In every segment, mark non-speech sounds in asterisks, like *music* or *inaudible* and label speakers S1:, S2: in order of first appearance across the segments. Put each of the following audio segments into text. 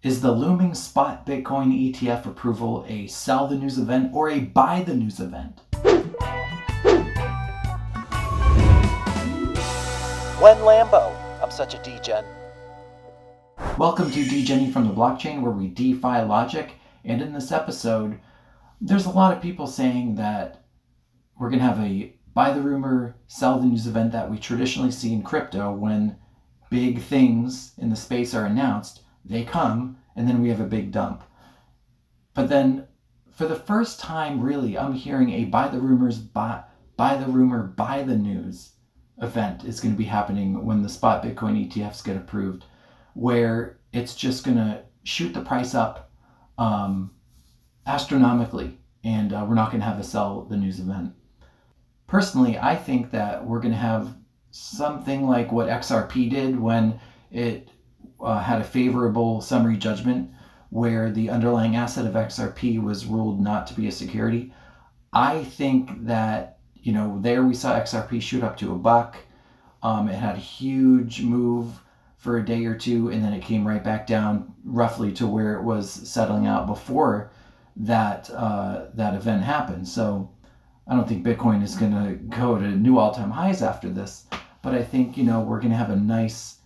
S1: Is the looming spot Bitcoin ETF approval a sell the news event or a buy the news event?
S2: When Lambo. I'm such a degen.
S1: Welcome to Degenny from the blockchain, where we defy logic. And in this episode, there's a lot of people saying that we're going to have a buy the rumor, sell the news event that we traditionally see in crypto when big things in the space are announced. They come, and then we have a big dump. But then, for the first time, really, I'm hearing a buy the rumors, buy, buy the rumor, buy the news event is going to be happening when the spot Bitcoin ETFs get approved, where it's just going to shoot the price up um, astronomically, and uh, we're not going to have a sell the news event. Personally, I think that we're going to have something like what XRP did when it uh, had a favorable summary judgment where the underlying asset of XRP was ruled not to be a security. I think that, you know, there we saw XRP shoot up to a buck. Um, it had a huge move for a day or two, and then it came right back down roughly to where it was settling out before that uh, that event happened. So I don't think Bitcoin is going to go to new all-time highs after this, but I think you know we're going to have a nice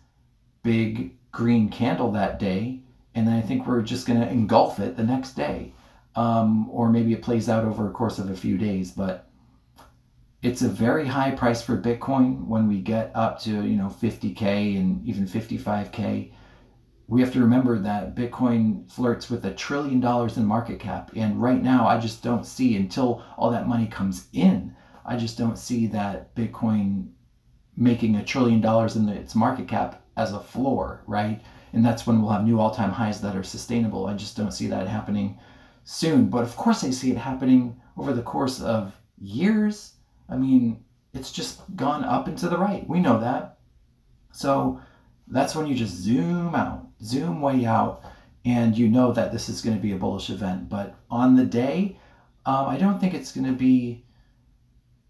S1: big green candle that day, and then I think we're just going to engulf it the next day, um, or maybe it plays out over a course of a few days. But it's a very high price for Bitcoin when we get up to you know 50k and even 55k. We have to remember that Bitcoin flirts with a trillion dollars in market cap, and right now I just don't see until all that money comes in. I just don't see that Bitcoin making a trillion dollars in its market cap as a floor, right? And that's when we'll have new all time highs that are sustainable. I just don't see that happening soon. But of course, I see it happening over the course of years. I mean, it's just gone up and to the right. We know that. So that's when you just zoom out, zoom way out, and you know that this is going to be a bullish event. But on the day, um, I don't think it's going to be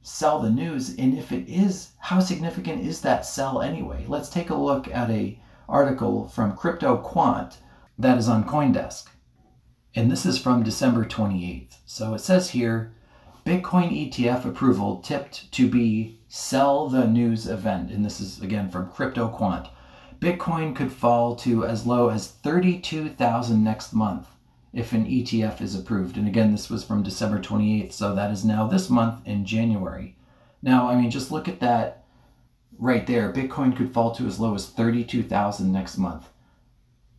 S1: sell the news and if it is how significant is that sell anyway? Let's take a look at a article from crypto quant that is on coindesk. And this is from december 28th so it says here bitcoin etf approval tipped to be sell the news event. And this is again from crypto quant. Bitcoin could fall to as low as 32000 next month if an ETF is approved. And again, this was from December 28th, so that is now this month in January. Now, I mean, just look at that right there. Bitcoin could fall to as low as 32,000 next month.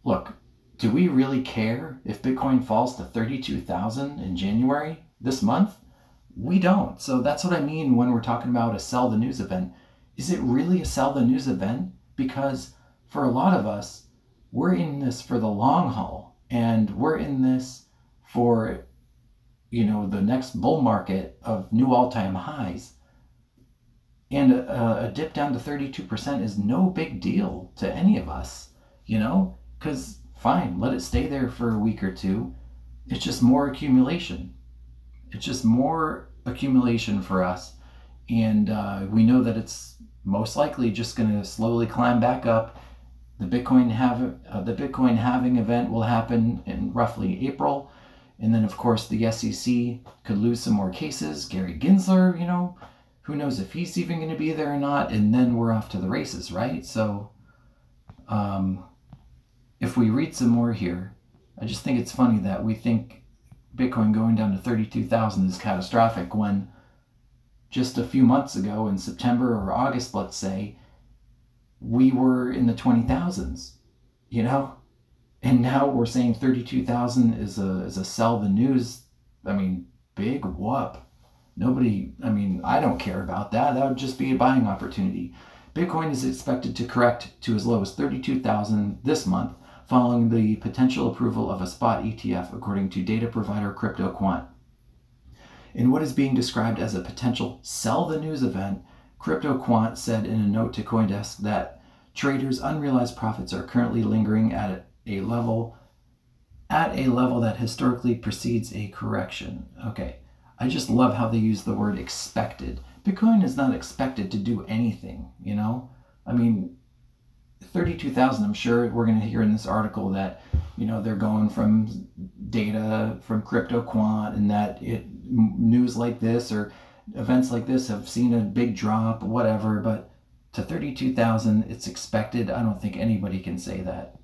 S1: Look, do we really care if Bitcoin falls to 32,000 in January this month? We don't. So that's what I mean when we're talking about a sell the news event. Is it really a sell the news event? Because for a lot of us, we're in this for the long haul and we're in this for you know the next bull market of new all-time highs. And a, a dip down to 32% is no big deal to any of us you know? Because fine let it stay there for a week or two. It's just more accumulation. It's just more accumulation for us. And uh, we know that it's most likely just going to slowly climb back up the Bitcoin have uh, the Bitcoin halving event will happen in roughly April, and then of course the SEC could lose some more cases. Gary Gensler, you know, who knows if he's even going to be there or not, and then we're off to the races, right? So, um, if we read some more here, I just think it's funny that we think Bitcoin going down to thirty-two thousand is catastrophic when just a few months ago in September or August, let's say we were in the 20,000s, you know? And now we're saying 32,000 is a, is a sell the news. I mean, big whoop. Nobody, I mean, I don't care about that. That would just be a buying opportunity. Bitcoin is expected to correct to as low as 32,000 this month, following the potential approval of a spot ETF, according to data provider CryptoQuant. In what is being described as a potential sell the news event, CryptoQuant said in a note to Coindesk that traders' unrealized profits are currently lingering at a level at a level that historically precedes a correction. Okay. I just love how they use the word expected. Bitcoin is not expected to do anything, you know? I mean, 32,000, I'm sure we're going to hear in this article that, you know, they're going from data from CryptoQuant and that it news like this or events like this have seen a big drop, whatever, but to 32,000, it's expected. I don't think anybody can say that.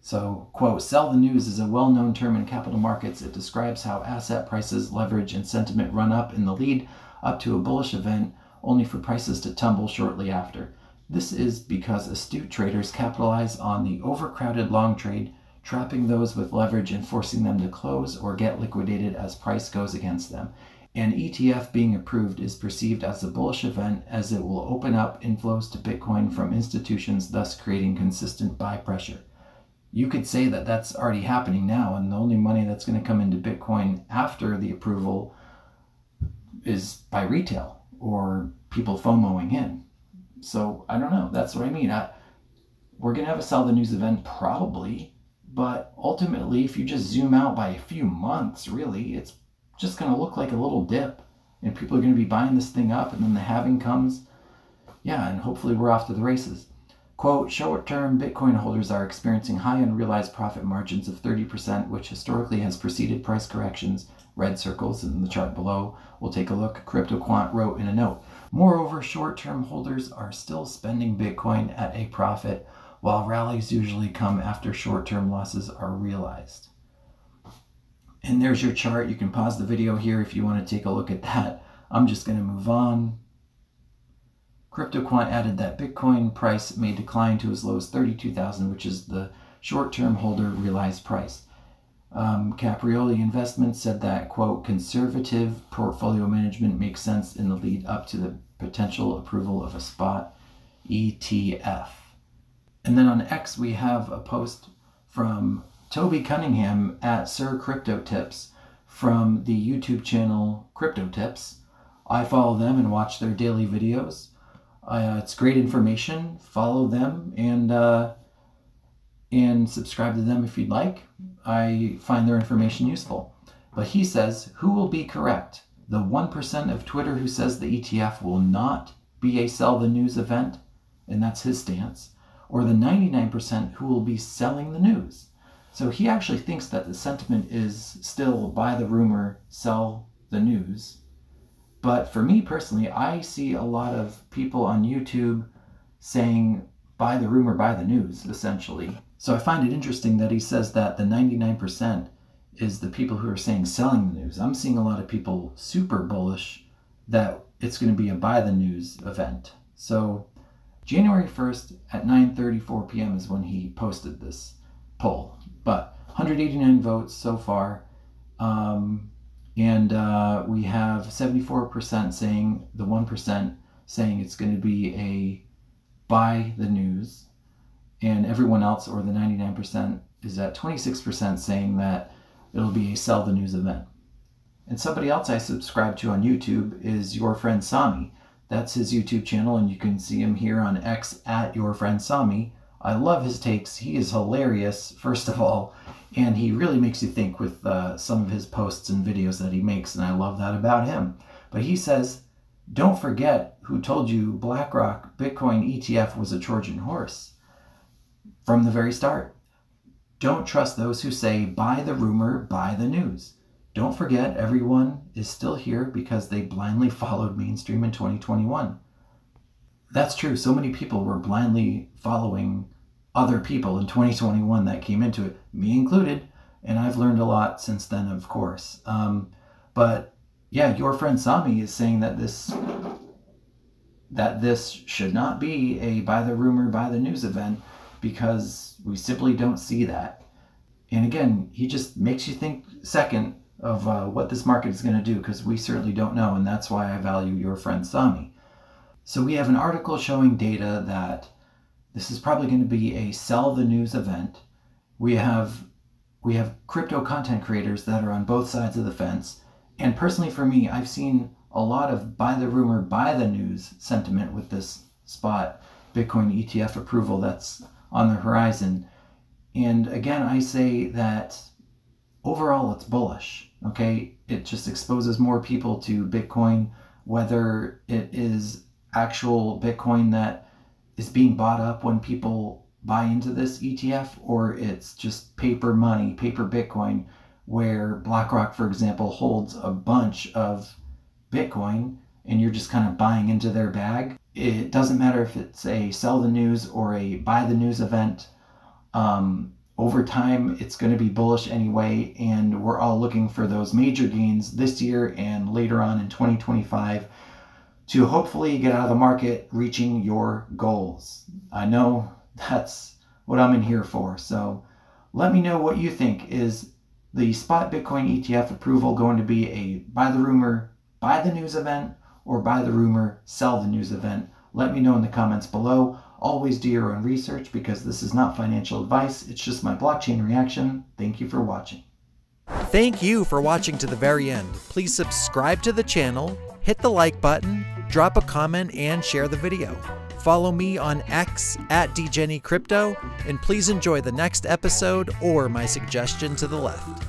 S1: So, quote, sell the news is a well known term in capital markets. It describes how asset prices, leverage, and sentiment run up in the lead up to a bullish event, only for prices to tumble shortly after. This is because astute traders capitalize on the overcrowded long trade, trapping those with leverage and forcing them to close or get liquidated as price goes against them. An ETF being approved is perceived as a bullish event as it will open up inflows to Bitcoin from institutions, thus creating consistent buy pressure you could say that that's already happening now, and the only money that's going to come into Bitcoin after the approval is by retail or people FOMOing in. So I don't know. That's what I mean. I, we're going to have a sell the news event probably, but ultimately, if you just zoom out by a few months, really, it's just going to look like a little dip, and people are going to be buying this thing up, and then the halving comes. Yeah, and hopefully we're off to the races. Quote, short-term Bitcoin holders are experiencing high unrealized profit margins of 30%, which historically has preceded price corrections. Red circles in the chart below. We'll take a look. CryptoQuant wrote in a note. Moreover, short-term holders are still spending Bitcoin at a profit, while rallies usually come after short-term losses are realized. And there's your chart. You can pause the video here if you want to take a look at that. I'm just going to move on. CryptoQuant added that Bitcoin price may decline to as low as 32,000, which is the short-term holder realized price. Um, Caprioli Investments said that, quote, conservative portfolio management makes sense in the lead up to the potential approval of a spot ETF. And then on X, we have a post from Toby Cunningham at Sir Crypto Tips from the YouTube channel Crypto Tips. I follow them and watch their daily videos. Uh, it's great information. Follow them and uh, and subscribe to them if you'd like. I find their information useful. But he says, who will be correct? The 1% of Twitter who says the ETF will not be a sell the news event, and that's his stance, or the 99% who will be selling the news. So he actually thinks that the sentiment is still buy the rumor, sell the news, but for me personally, I see a lot of people on YouTube saying, buy the rumor, buy the news, essentially. So I find it interesting that he says that the 99% is the people who are saying selling the news. I'm seeing a lot of people super bullish that it's going to be a buy the news event. So January 1st at 9:34 p.m. is when he posted this poll. But 189 votes so far. Um, and uh, we have 74% saying the 1% saying it's going to be a buy the news. And everyone else or the 99% is at 26% saying that it'll be a sell the news event. And somebody else i subscribe to on youtube is your friend Sommi. That's his youtube channel and you can see him here on x at your friend Sommi i love his takes he is hilarious first of all and he really makes you think with uh, some of his posts and videos that he makes, and I love that about him. But he says, don't forget who told you BlackRock Bitcoin ETF was a Trojan horse from the very start. Don't trust those who say, buy the rumor, buy the news. Don't forget, everyone is still here because they blindly followed mainstream in 2021. That's true. So many people were blindly following other people in 2021 that came into it, me included. And I've learned a lot since then, of course. Um, but yeah, your friend Sommi is saying that this that this should not be a by the rumor, by the news event because we simply don't see that. And again, he just makes you think second of uh, what this market is going to do because we certainly don't know, and that's why I value your friend Sommi. So we have an article showing data that this is probably going to be a sell the news event. We have we have crypto content creators that are on both sides of the fence. And personally for me, I've seen a lot of buy the rumor, buy the news sentiment with this spot Bitcoin ETF approval that's on the horizon. And again, I say that overall it's bullish. Okay, it just exposes more people to Bitcoin, whether it is actual Bitcoin that is being bought up when people buy into this ETF, or it's just paper money, paper Bitcoin, where BlackRock, for example, holds a bunch of Bitcoin and you're just kind of buying into their bag. It doesn't matter if it's a sell the news or a buy the news event. Um, over time, it's going to be bullish anyway, and we're all looking for those major gains this year and later on in 2025 to hopefully get out of the market reaching your goals. I know *laughs* that's what I'm in here for. So let me know what you think. Is the spot Bitcoin ETF approval going to be a buy the rumor, buy the news event, or buy the rumor, sell the news event? Let me know in the comments below. Always do your own research because this is not financial advice. It's just my blockchain reaction. Thank you for watching.
S3: Thank you for watching to the very end. Please subscribe to the channel, hit the like button, drop a comment, and share the video. Follow me on X at DegennyCrypto, and please enjoy the next episode or my suggestion to the left.